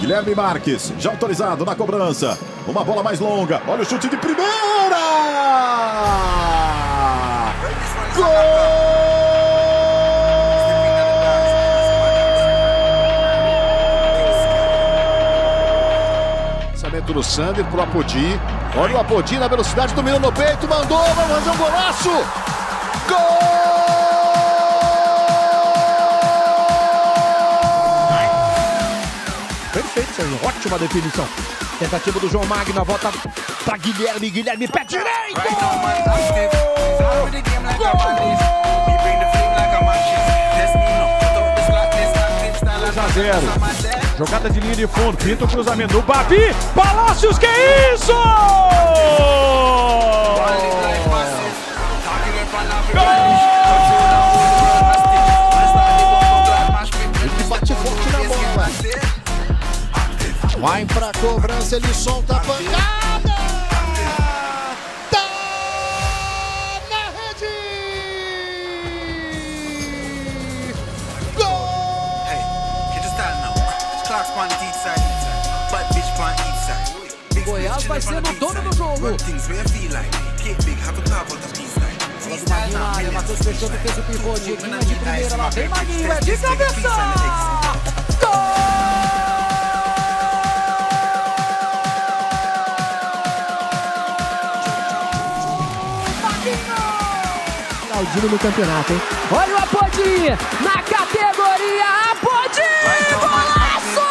Guilherme Marques, já autorizado na cobrança. Uma bola mais longa. Olha o chute de primeira! Gol! Lançamento do Sander pro Apodi. Olha o Apodi na velocidade, dominou no peito, mandou, vai fazer um golaço! Gol! Ótima definição. Tentativa do João Magno, a volta para Guilherme. Guilherme, pé direito! 2 a 0. Jogada de linha de fundo, pinta o cruzamento do Babi. Palácios, que isso? Ele pra cobrança, ele solta a pancada! Tá na rede! Gol! Hey, can you start now? Clocks on the east side, east side. Bad bitch on east side. Big Goiás vai ser o dono do jogo. Maguinho na área, Matheus fechando, fez o pivô. Dieguinho é de primeira, lá vem Maguinho, é de cabeça! Claudino no campeonato, hein? Olha o Apodi na categoria Apodi! Golaço!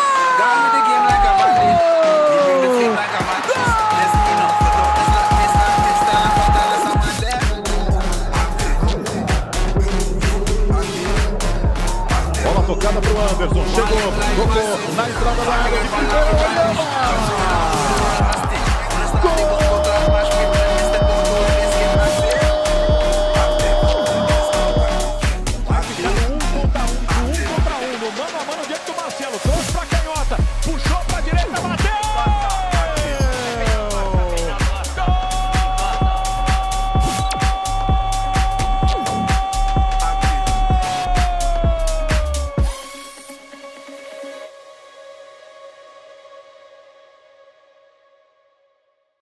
Bola tocada pro Anderson. Chegou, tocou na entrada da área de primeira. Gol!